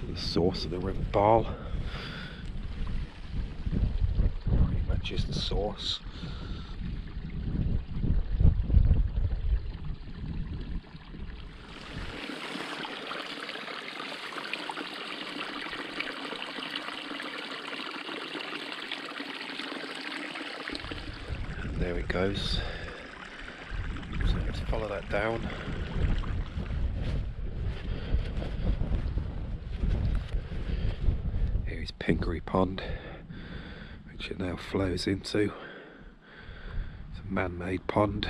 to the source of the River Barle. Pretty much is the source. And there it goes. So let's follow that down. Pinkery Pond, which it now flows into. It's a man-made pond.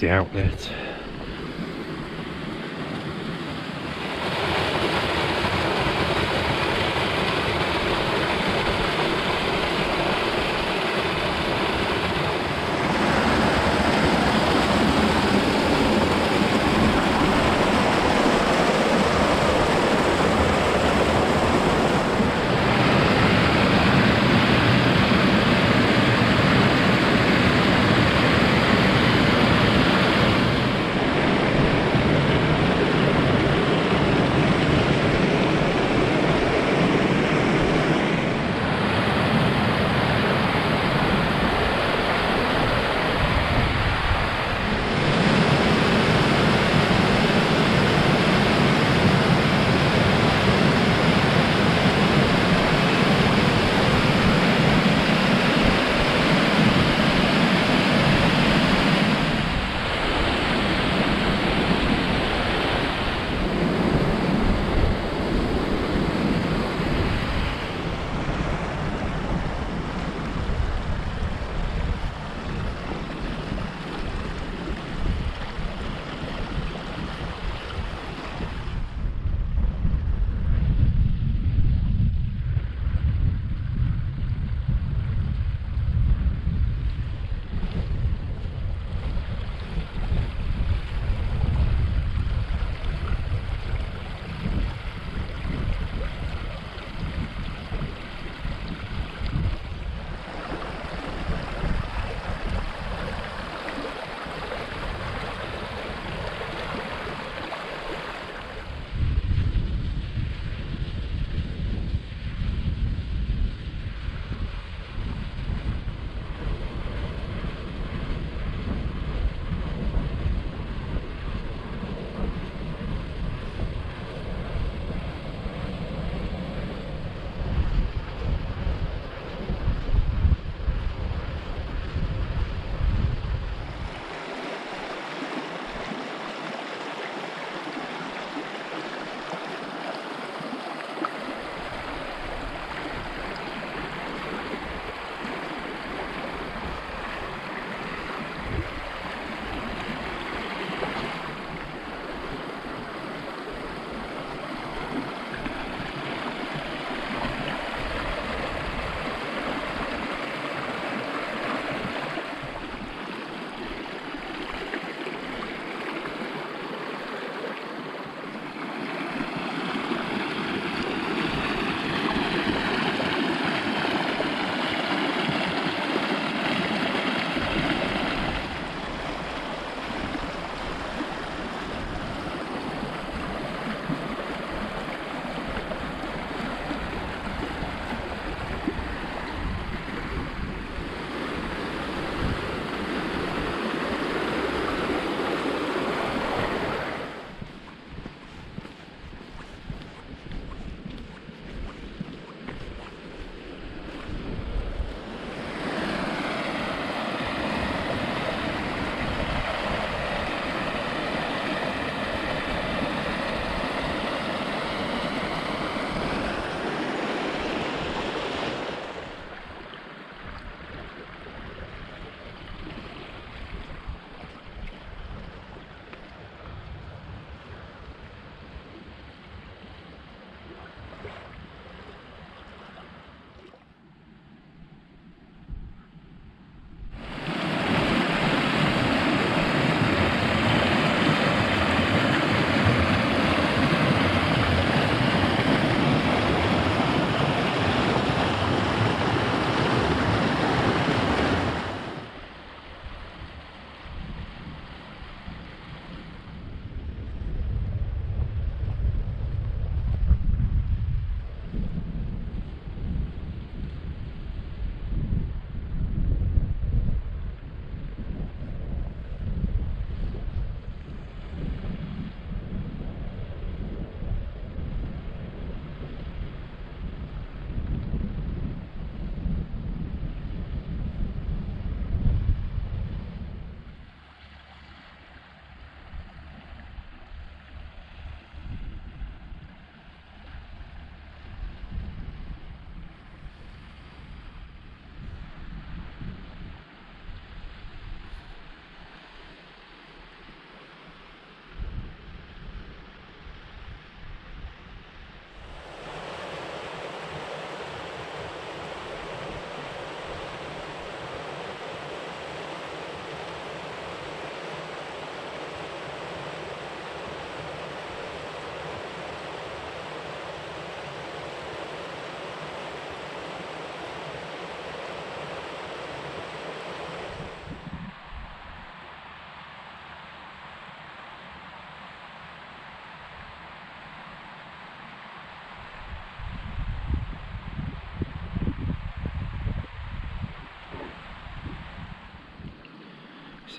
The outlet.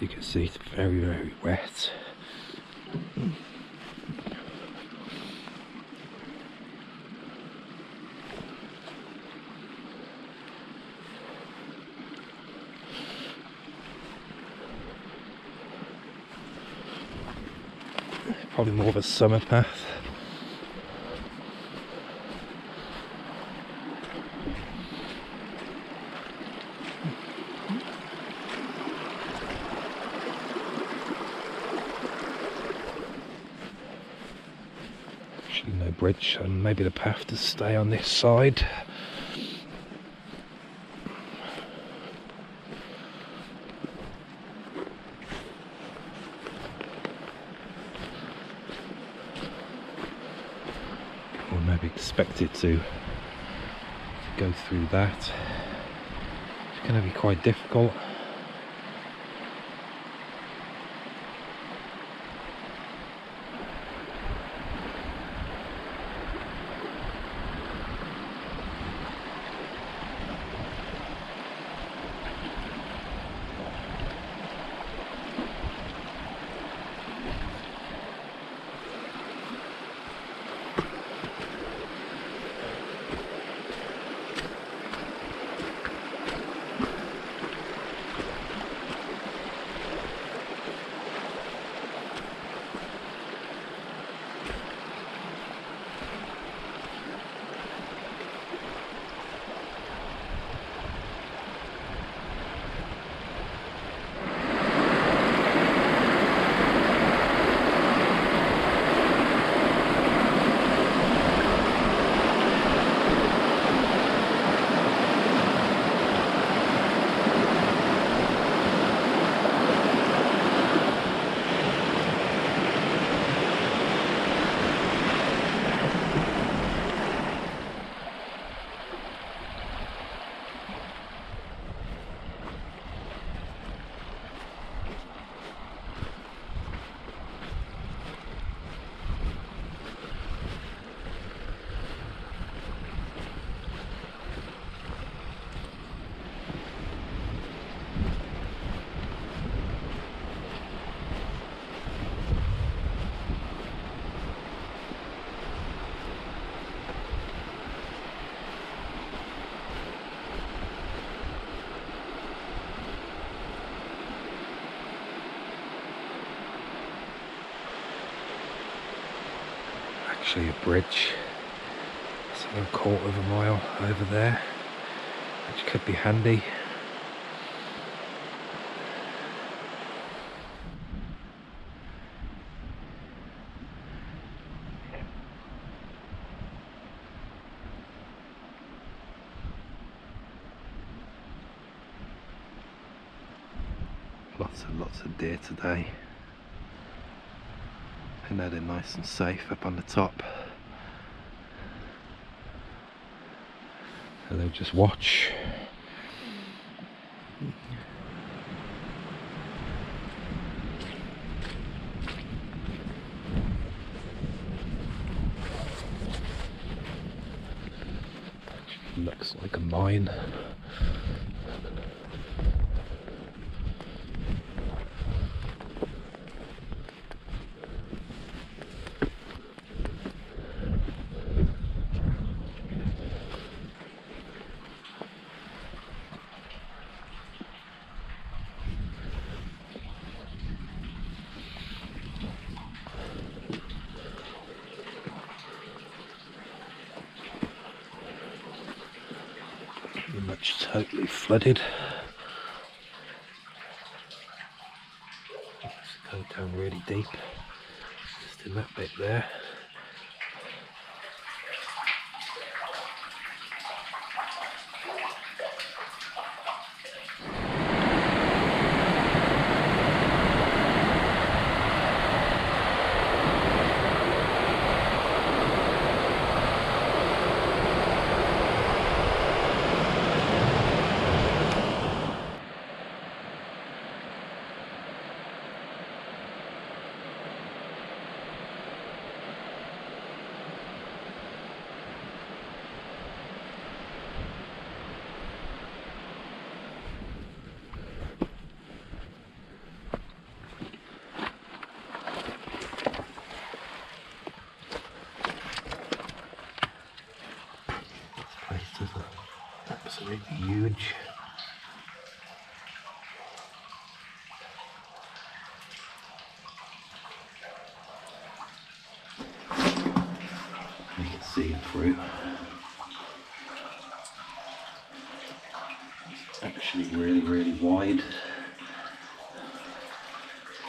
You can see, it's very, very wet. Probably more of a summer path. Actually no and maybe the path to stay on this side. or maybe expected to go through that. It's going to be quite difficult. Actually a bridge. It's about a quarter of a mile over there, which could be handy. Lots and lots of deer today. Know they're nice and safe up on the top. And they'll just watch. Looks like a mine. Totally flooded. Let's go down really deep, just in that bit there. Huge. You can see it through. It's actually really, really wide.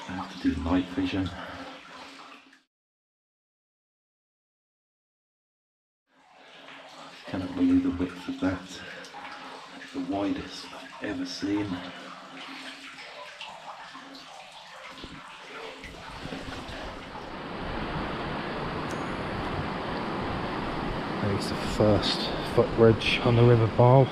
I have to do night vision. Cannot believe the width of that. The widest I've ever seen. There's the first footbridge on the River Barle.